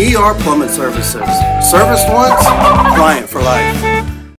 ER Plumbing Services. Service once, client for life.